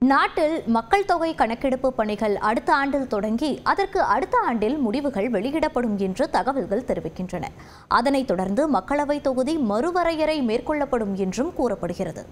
நாட்டில் மக்கள் தொகை கணக்கெடுப்பு பணிகள் அடுத்த ஆண்டில் தொடங்கி அதற்கு அடுத்த ஆண்டில் முடிவுகள் வெளியிடப்படும் என்று தகவல்கள் தெரிவிக்கின்றன. அதனைத் தொடர்ந்து மக்களவைத் தொகுதி மறுவரையறை மேற்கொள்ளப்படும் என்றும் கூறப்படுகிறது.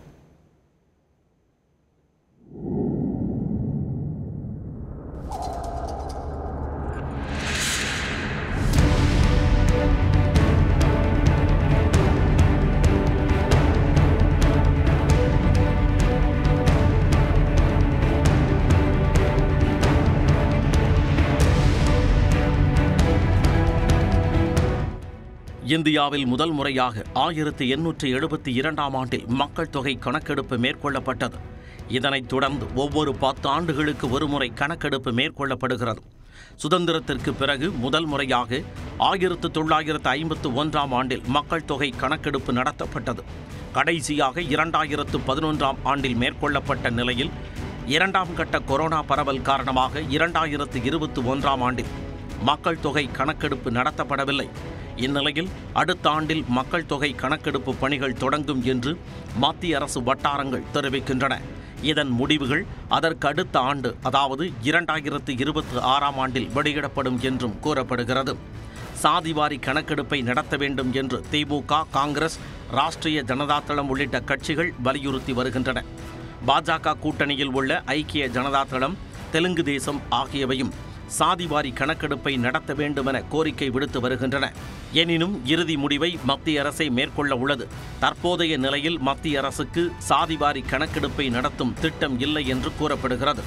இந்தியாவில் முதல் முறையாக ஆயிரத்தி எண்ணூற்றி எழுபத்தி இரண்டாம் ஆண்டில் மக்கள் தொகை கணக்கெடுப்பு மேற்கொள்ளப்பட்டது. இதனைத் தொடர்ந்து ஒவ்வொரு பத்து ஆண்டுகளுக்கு ஒருமுறை கணக்கெடுப்பு மேற்கொள்ளப்படுகிறது. சுதந்திரத்திற்கு பிறகு முதல் முறையாக ஆயிரத்து தொள்ளாயிரத்து ஐம்பத்து ஒன்றாம் ஆண்டில் மக்கள் தொகை கணக்கெடுப்பு நடத்தப்பட்டது. கடைசியாக இரண்டாயிரத்து பதினொன்றாம் ஆண்டில் மேற்கொள்ளப்பட்ட நிலையில் இரண்டாம் கட்ட கொரோனா பரவல் காரணமாக இரண்டாயிரத்து இருபத்தி ஒன்றாம் ஆண்டில் மக்கள் தொகை கணக்கெடுப்பு நடத்தப்படவில்லை. இந்நிலையில் அடுத்த ஆண்டில் மக்கள் தொகை கணக்கெடுப்பு பணிகள் தொடங்கும் என்று மத்திய அரசு வட்டாரங்கள் தெரிவிக்கின்றன. இதன் முடிவுகள் அதற்கு அடுத்த ஆண்டு அதாவது இரண்டாயிரத்து இருபத்தி ஆறாம் ஆண்டில் வெளியிடப்படும் என்றும் கூறப்படுகிறது. சாதிவாரி கணக்கெடுப்பை நடத்த வேண்டும் என்று திமுக காங்கிரஸ் ராஷ்டிரிய ஜனதாதளம் உள்ளிட்ட கட்சிகள் வலியுறுத்தி வருகின்றன. பாஜக கூட்டணியில் உள்ள ஐக்கிய ஜனதாதளம் தெலுங்கு தேசம் ஆகியவையும் சாதிவாரி கணக்கெடுப்பை நடத்த வேண்டுமென கோரிக்கை விடுத்து வருகின்றன. எனினும் இறுதி முடிவை மத்திய அரசே மேற்கொள்ள உள்ளது. தற்போதைய நிலையில் மத்திய அரசுக்கு சாதிவாரி கணக்கெடுப்பை நடத்தும் திட்டம் இல்லை என்று கூறப்படுகிறது.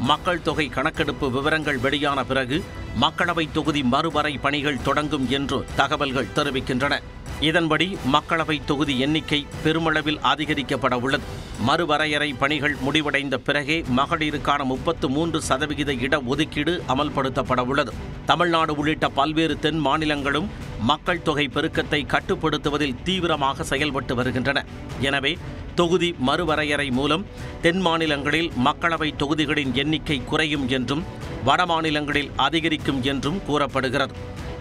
மக்கள் தொகை கணக்கெடுப்பு விவரங்கள் வெளியான பிறகு மக்களவை தொகுதி மறுவரை பணிகள் தொடங்கும் என்று தகவல்கள் தெரிவிக்கின்றன. இதன்படி மக்களவை தொகுதி எண்ணிக்கை பெருமளவில் அதிகரிக்கப்பட உள்ளது. மறுவரையறை பணிகள் முடிவடைந்த பிறகே மகளிருக்கான முப்பத்து மூன்று சதவிகித இட ஒதுக்கீடு அமல்படுத்தப்பட உள்ளது. தமிழ்நாடு உள்ளிட்ட பல்வேறு தென் மாநிலங்களும் மக்கள் தொகை பெருக்கத்தை கட்டுப்படுத்துவதில் தீவிரமாக செயல்பட்டு வருகின்றன. எனவே தொகுதி மறுவரையறை மூலம் தென் மாநிலங்களில் மக்களவை தொகுதிகளின் எண்ணிக்கை குறையும் என்றும் வட மாநிலங்களில் அதிகரிக்கும் என்றும் கூறப்படுகிறது.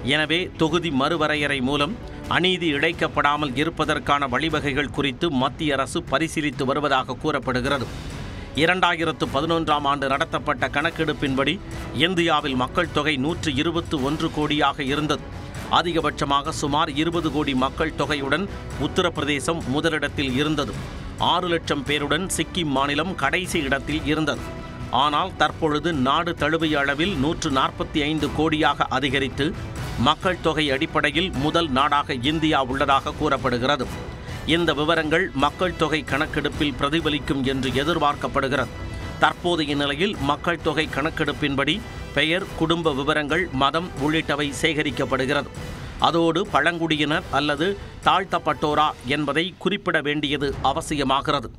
எனவே தொகுதி மறுவரையறை மூலம் அநீதி இழைக்கப்படாமல் இருப்பதற்கான வழிவகைகள் குறித்து மத்திய அரசு பரிசீலித்து வருவதாக கூறப்படுகிறது. இரண்டாயிரத்து பதினொன்றாம் ஆண்டு நடத்தப்பட்ட கணக்கெடுப்பின்படி இந்தியாவில் மக்கள் தொகை நூற்று இருபத்து ஒன்று கோடியாக இருந்தது. அதிகபட்சமாக சுமார் இருபது கோடி மக்கள் தொகையுடன் உத்தரப்பிரதேசம் முதலிடத்தில் இருந்தது. ஆறு லட்சம் பேருடன் சிக்கிம் மாநிலம் கடைசி இடத்தில் இருந்தது. ஆனால் தற்பொழுது நாடு தழுவிய அளவில் நூற்று நாற்பத்தி ஐந்து கோடியாக அதிகரித்து மக்கள் தொகை அடிப்படையில் முதல் நாடாக இந்தியா உள்ளதாக கூறப்படுகிறது. இந்த விவரங்கள் மக்கள் தொகை கணக்கெடுப்பில் பிரதிபலிக்கும் என்று எதிர்பார்க்கப்படுகிறது. தற்போதைய நிலையில் மக்கள் தொகை கணக்கெடுப்பின்படி பெயர் குடும்ப விவரங்கள் மதம் உள்ளிட்டவை சேகரிக்கப்படுகிறது. அதோடு பழங்குடியினர் அல்லது தாழ்த்தப்பட்டோரா என்பதை குறிப்பிட வேண்டியது அவசியமாகிறது.